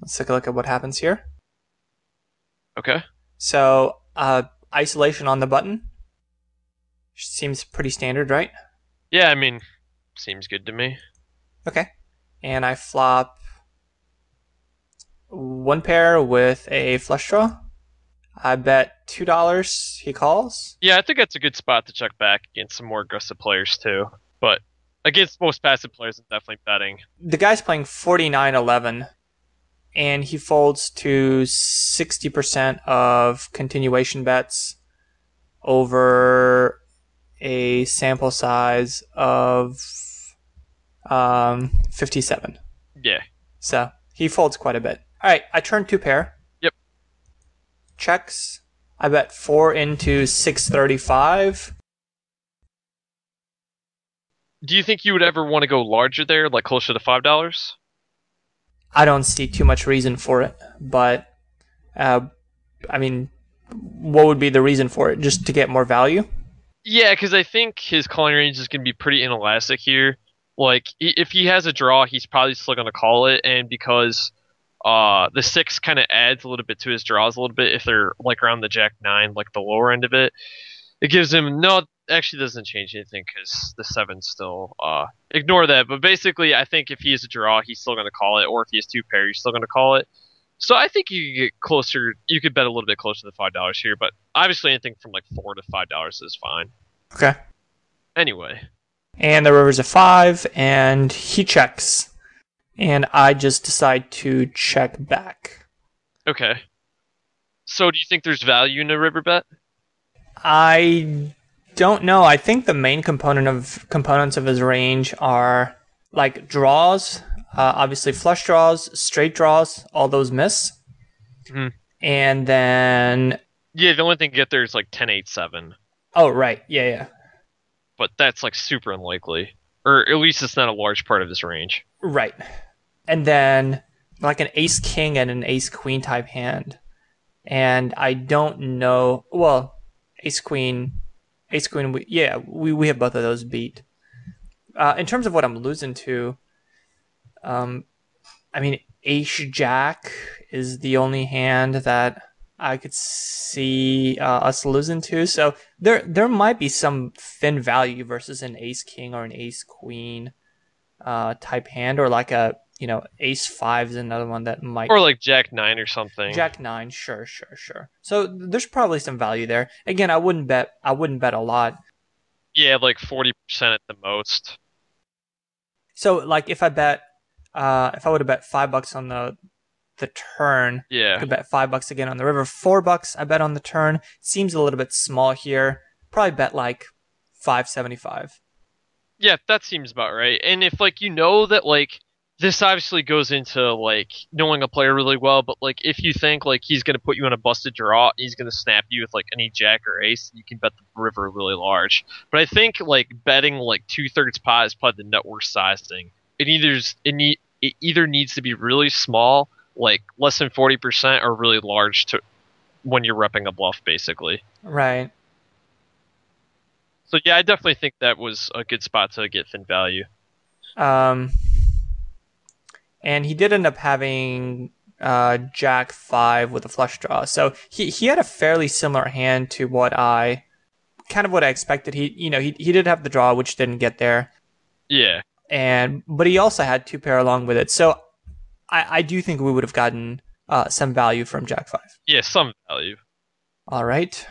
Let's take a look at what happens here. Okay. So, uh, isolation on the button seems pretty standard, right? Yeah, I mean, seems good to me. Okay. And I flop one pair with a flush draw. I bet two dollars he calls. Yeah, I think that's a good spot to check back against some more aggressive players too. But against most passive players, I'm definitely betting. The guy's playing 49-11 and he folds to 60% of continuation bets over a sample size of um, 57. Yeah. So he folds quite a bit. All right, I turn two pair. Yep. Checks. I bet four into 635. Do you think you would ever want to go larger there, like closer to five dollars? I don't see too much reason for it, but uh, I mean, what would be the reason for it? Just to get more value? Yeah, because I think his calling range is going to be pretty inelastic here. Like, if he has a draw, he's probably still going to call it, and because uh, the six kind of adds a little bit to his draws a little bit if they're like around the jack nine, like the lower end of it, it gives him no. Actually, doesn't change anything because the seven still uh, ignore that. But basically, I think if he has a draw, he's still going to call it, or if he has two pair, he's still going to call it. So I think you could get closer. You could bet a little bit closer to the five dollars here, but obviously anything from like four to five dollars is fine. Okay. Anyway, And the river's a five, and he checks. And I just decide to check back. okay. So do you think there's value in a river bet? I don't know. I think the main component of components of his range are like draws, uh, obviously flush draws, straight draws, all those miss. Mhm. And then, Yeah, the only thing to get there is like 10 8 7, oh right, yeah, yeah, but that's like super unlikely. Or at least it's not a large part of his range. right. And then like an ace king and an ace queen type hand. And I don't know. Well, ace queen, ace queen. We, yeah, we we have both of those beat. Uh, in terms of what I'm losing to, um, I mean, ace jack is the only hand that I could see uh, us losing to. So there there might be some thin value versus an ace king or an ace queen uh, type hand, or like a you know ace five is another one that might Or like Jack 9 or something. Jack nine, sure, sure, sure. So there's probably some value there. Again, I wouldn't bet. I wouldn't bet a lot. Yeah, like 40% at the most. So like if I bet, uh, if I would have bet five bucks on the the turn, yeah, I could bet five bucks again on the river. Four bucks I bet on the turn. Seems a little bit small here. Probably bet like five seventy five. Yeah, that seems about right. And if like you know that like this obviously goes into like knowing a player really well, but like if you think like he's gonna put you in a busted draw, he's gonna snap you with like any jack or ace, you can bet the river really large. But I think like betting like two thirds pot is probably the net worth size thing. It either it need it either needs to be really small, like less than forty percent, or really large to when you're repping a bluff, basically. Right. So yeah, I definitely think that was a good spot to get thin value. Um, and he did end up having uh, Jack five with a flush draw. So he he had a fairly similar hand to what I kind of what I expected. He you know he he did have the draw which didn't get there, Yeah. and but he also had two pair along with it. So I I do think we would have gotten uh, some value from Jack five. Yeah, some value. All right.